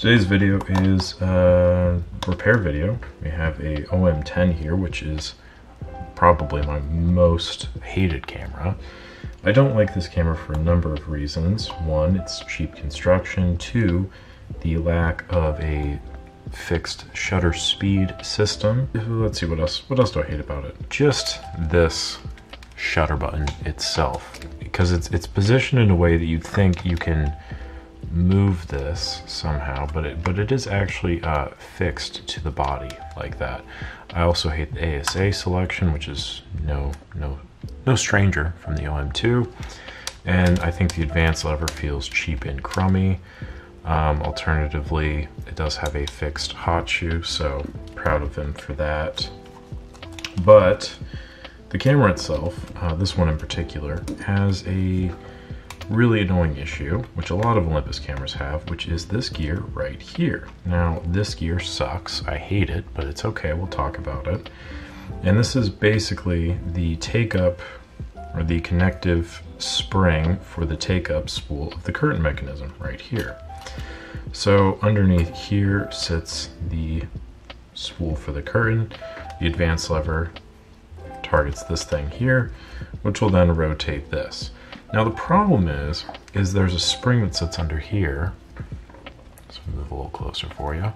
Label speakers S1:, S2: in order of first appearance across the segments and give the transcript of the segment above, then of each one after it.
S1: Today's video is a repair video. We have a OM10 here, which is probably my most hated camera. I don't like this camera for a number of reasons. One, it's cheap construction. Two, the lack of a fixed shutter speed system. Let's see what else. What else do I hate about it? Just this shutter button itself, because it's it's positioned in a way that you'd think you can move this somehow, but it but it is actually uh, fixed to the body like that. I also hate the ASA selection, which is no no no stranger from the OM2, and I think the advanced lever feels cheap and crummy. Um, alternatively, it does have a fixed hot shoe, so proud of them for that. But the camera itself, uh, this one in particular, has a really annoying issue, which a lot of Olympus cameras have, which is this gear right here. Now, this gear sucks. I hate it, but it's okay. We'll talk about it. And this is basically the take-up or the connective spring for the take-up spool of the curtain mechanism right here. So underneath here sits the spool for the curtain. The advance lever targets this thing here, which will then rotate this. Now the problem is, is there's a spring that sits under here. Let's move a little closer for you.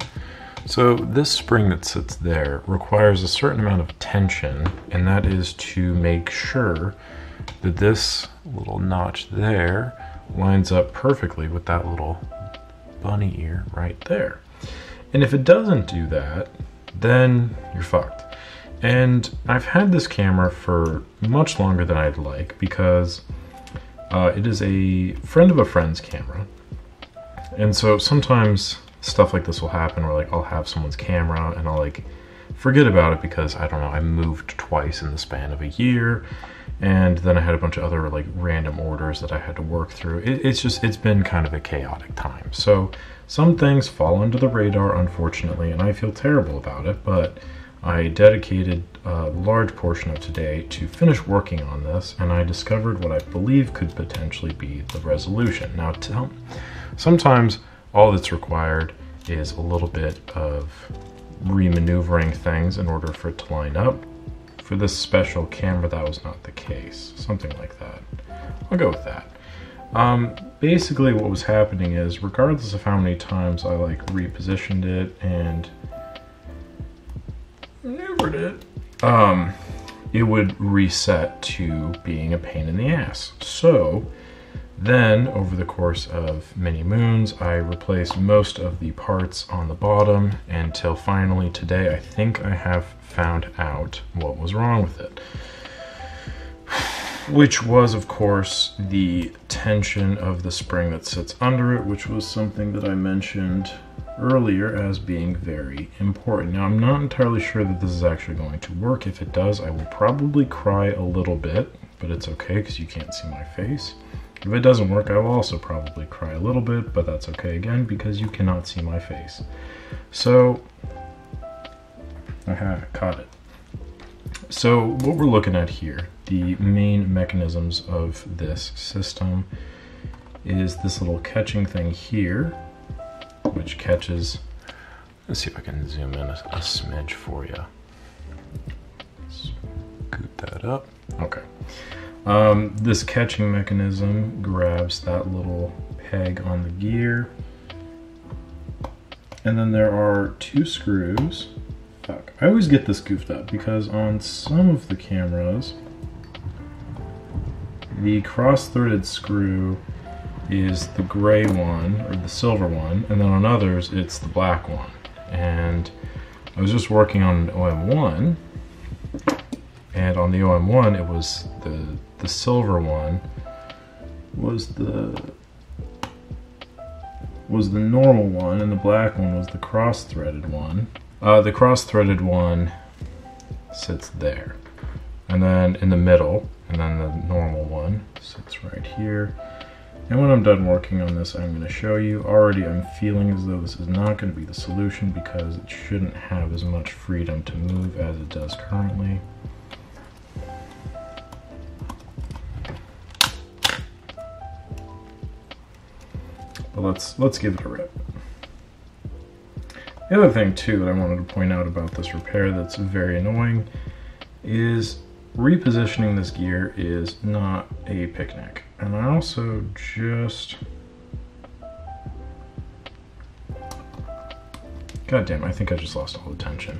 S1: So this spring that sits there requires a certain amount of tension, and that is to make sure that this little notch there lines up perfectly with that little bunny ear right there. And if it doesn't do that, then you're fucked. And I've had this camera for much longer than I'd like because uh, it is a friend of a friend's camera. And so sometimes stuff like this will happen where like I'll have someone's camera and I'll like forget about it because I don't know, I moved twice in the span of a year and then I had a bunch of other like random orders that I had to work through. It, it's just, it's been kind of a chaotic time. So some things fall under the radar, unfortunately, and I feel terrible about it, but I dedicated a large portion of today to finish working on this, and I discovered what I believe could potentially be the resolution. Now, tell, sometimes all that's required is a little bit of remaneuvering things in order for it to line up. For this special camera, that was not the case. Something like that. I'll go with that. Um, basically, what was happening is, regardless of how many times I like repositioned it and um, it would reset to being a pain in the ass. So then, over the course of many moons, I replaced most of the parts on the bottom until finally today I think I have found out what was wrong with it. Which was, of course, the tension of the spring that sits under it, which was something that I mentioned earlier as being very important. Now, I'm not entirely sure that this is actually going to work. If it does, I will probably cry a little bit, but it's okay because you can't see my face. If it doesn't work, I will also probably cry a little bit, but that's okay again because you cannot see my face. So, aha, caught it. So what we're looking at here, the main mechanisms of this system is this little catching thing here, which catches, let's see if I can zoom in a, a smidge for you. Scoot that up. Okay. Um, this catching mechanism grabs that little peg on the gear. And then there are two screws. Fuck. I always get this goofed up because on some of the cameras, the cross-threaded screw is the gray one or the silver one, and then on others it's the black one. And I was just working on an OM1, and on the OM1 it was the the silver one was the was the normal one, and the black one was the cross-threaded one. Uh, the cross-threaded one sits there, and then in the middle, and then the normal one sits right here. And when I'm done working on this, I'm going to show you. Already I'm feeling as though this is not going to be the solution because it shouldn't have as much freedom to move as it does currently. But let's let's give it a rip. The other thing too that I wanted to point out about this repair that's very annoying is repositioning this gear is not a picnic. And I also just... God damn, I think I just lost all the tension.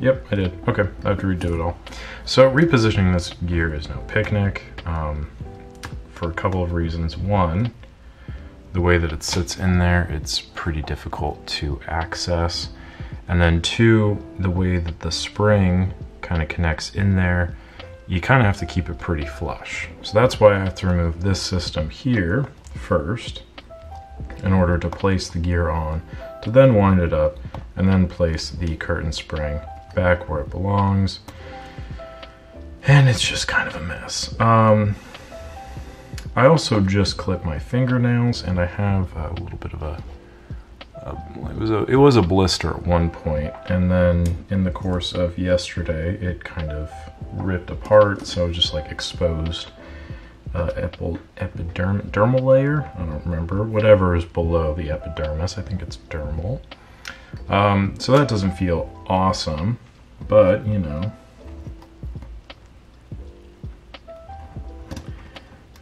S1: Yep, I did. Okay, I have to redo it all. So repositioning this gear is no picnic um, for a couple of reasons. One, the way that it sits in there, it's pretty difficult to access. And then two, the way that the spring kind of connects in there, you kind of have to keep it pretty flush. So that's why I have to remove this system here first in order to place the gear on, to then wind it up, and then place the curtain spring back where it belongs. And it's just kind of a mess. Um, I also just clipped my fingernails and I have a little bit of a, it was a it was a blister at one point and then in the course of yesterday it kind of ripped apart so just like exposed uh, epi epidermal layer? I don't remember. Whatever is below the epidermis I think it's dermal. Um, so that doesn't feel awesome but you know.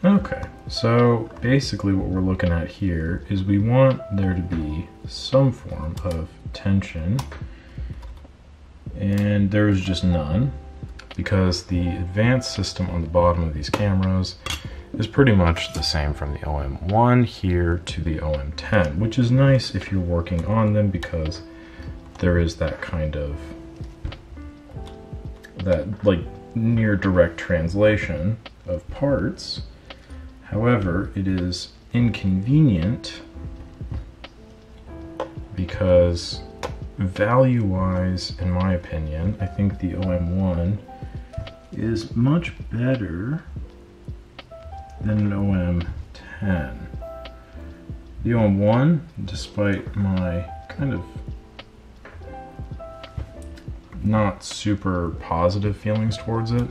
S1: Okay, so basically what we're looking at here is we want there to be some form of tension. And there's just none because the advanced system on the bottom of these cameras is pretty much the same from the OM1 here to the OM10, which is nice if you're working on them because there is that kind of that like near direct translation of parts. However, it is inconvenient because value-wise, in my opinion, I think the OM1 is much better than an OM10. The OM1, despite my kind of not super positive feelings towards it,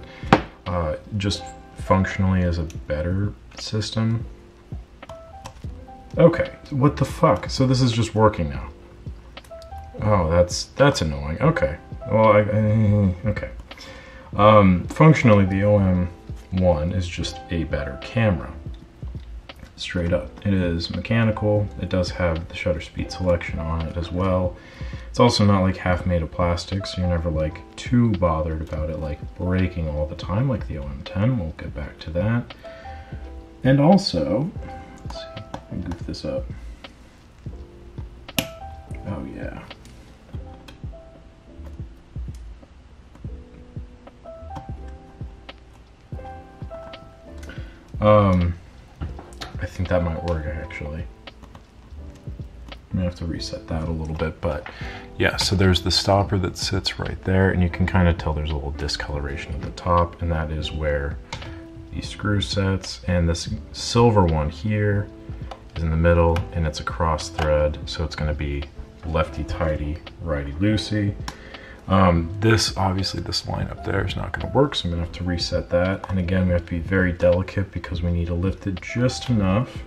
S1: uh, just functionally is a better system. Okay, what the fuck? So this is just working now. Oh, that's that's annoying. Okay, well, I, I, okay. Um, functionally, the OM1 is just a better camera. Straight up. It is mechanical. It does have the shutter speed selection on it as well. It's also not like half made of plastic, so you're never like too bothered about it like breaking all the time like the OM10. We'll get back to that. And also, let's see, I goof this up. Oh yeah. Um, I think that might work actually. I'm gonna have to reset that a little bit, but yeah, so there's the stopper that sits right there and you can kind of tell there's a little discoloration at the top and that is where the screw sets and this silver one here is in the middle and it's a cross thread so it's to be lefty tighty righty loosey um, this obviously this line up there is not going to work so I'm gonna have to reset that and again we have to be very delicate because we need to lift it just enough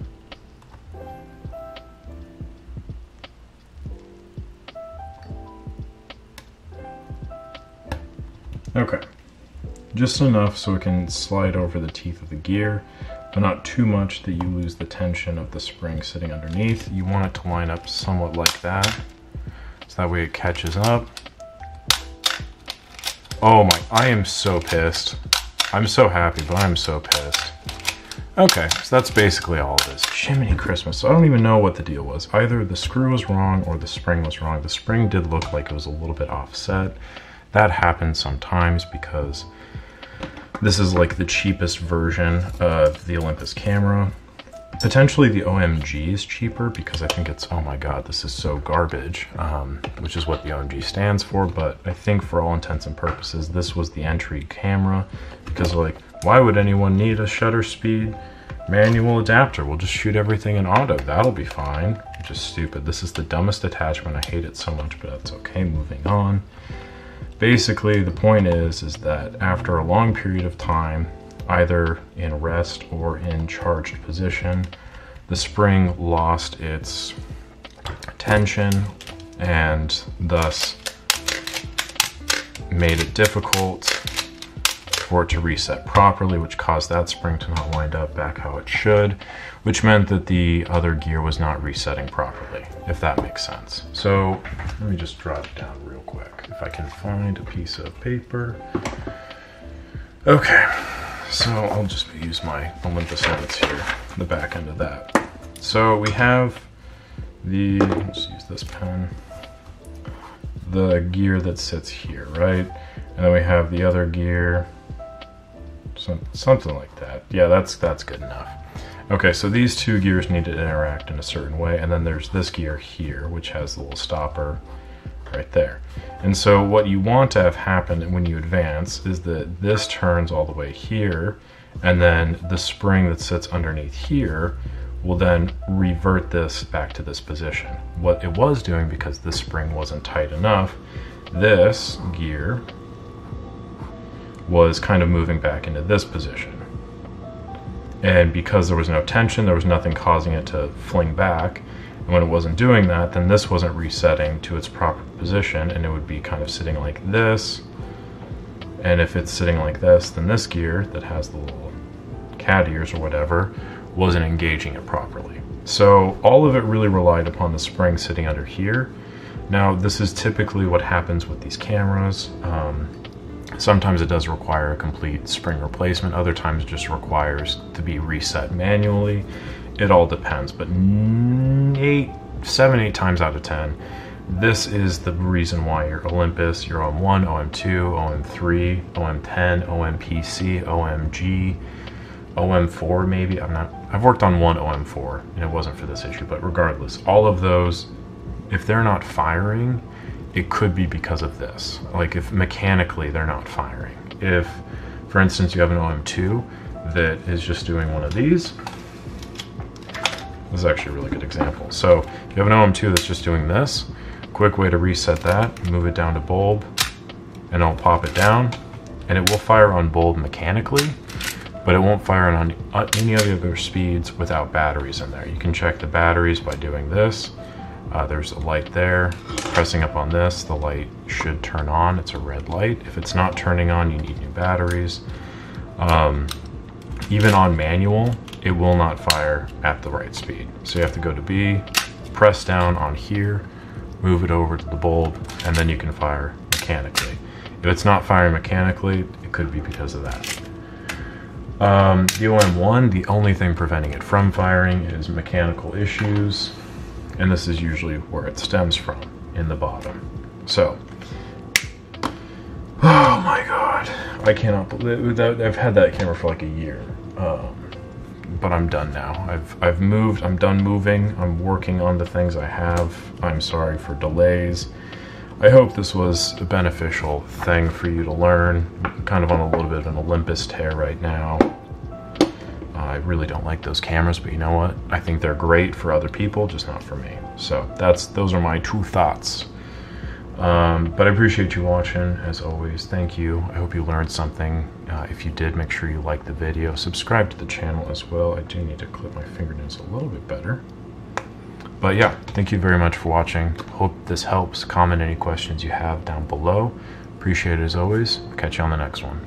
S1: Okay just enough so it can slide over the teeth of the gear, but not too much that you lose the tension of the spring sitting underneath. You want it to line up somewhat like that, so that way it catches up. Oh my, I am so pissed. I'm so happy, but I'm so pissed. Okay, so that's basically all it is. Jiminy Christmas. So I don't even know what the deal was. Either the screw was wrong or the spring was wrong. The spring did look like it was a little bit offset. That happens sometimes because this is like the cheapest version of the Olympus camera. Potentially the OMG is cheaper because I think it's, oh my god, this is so garbage, um, which is what the OMG stands for, but I think for all intents and purposes, this was the entry camera because like, why would anyone need a shutter speed manual adapter? We'll just shoot everything in auto, that'll be fine. Just stupid. This is the dumbest attachment, I hate it so much, but that's okay, moving on basically the point is is that after a long period of time either in rest or in charged position the spring lost its tension and thus made it difficult for it to reset properly, which caused that spring to not wind up back how it should, which meant that the other gear was not resetting properly, if that makes sense. So let me just draw it down real quick. If I can find a piece of paper. Okay, so I'll just use my Olympus notes here, the back end of that. So we have the, let's use this pen, the gear that sits here, right? And then we have the other gear, some, something like that. Yeah, that's that's good enough. Okay, so these two gears need to interact in a certain way, and then there's this gear here, which has the little stopper right there. And so what you want to have happen when you advance is that this turns all the way here, and then the spring that sits underneath here will then revert this back to this position. What it was doing, because this spring wasn't tight enough, this gear was kind of moving back into this position. And because there was no tension, there was nothing causing it to fling back. And when it wasn't doing that, then this wasn't resetting to its proper position and it would be kind of sitting like this. And if it's sitting like this, then this gear that has the little cat ears or whatever wasn't engaging it properly. So all of it really relied upon the spring sitting under here. Now, this is typically what happens with these cameras. Um, sometimes it does require a complete spring replacement. Other times it just requires to be reset manually. It all depends, but eight, seven, eight times out of 10, this is the reason why your Olympus, your OM1, OM2, OM3, OM10, OMPC, OMG, OM4 maybe. I'm not. I've worked on one OM4 and it wasn't for this issue, but regardless, all of those, if they're not firing, it could be because of this. Like if mechanically they're not firing. If, for instance, you have an OM2 that is just doing one of these. This is actually a really good example. So you have an OM2 that's just doing this, quick way to reset that, move it down to bulb, and I'll pop it down, and it will fire on bulb mechanically, but it won't fire on any of the other speeds without batteries in there. You can check the batteries by doing this. Uh, there's a light there. Pressing up on this, the light should turn on. It's a red light. If it's not turning on, you need new batteries. Um, even on manual, it will not fire at the right speed. So you have to go to B, press down on here, move it over to the bulb, and then you can fire mechanically. If it's not firing mechanically, it could be because of that. Um, the OM1, the only thing preventing it from firing is mechanical issues, and this is usually where it stems from, in the bottom. So, oh my god, I cannot believe that I've had that camera for like a year, um, but I'm done now. I've I've moved. I'm done moving. I'm working on the things I have. I'm sorry for delays. I hope this was a beneficial thing for you to learn. I'm kind of on a little bit of an Olympus tear right now. I really don't like those cameras, but you know what? I think they're great for other people, just not for me. So that's those are my two thoughts. Um, but I appreciate you watching, as always. Thank you. I hope you learned something. Uh, if you did, make sure you like the video. Subscribe to the channel as well. I do need to clip my fingernails a little bit better. But yeah, thank you very much for watching. Hope this helps. Comment any questions you have down below. Appreciate it as always. Catch you on the next one.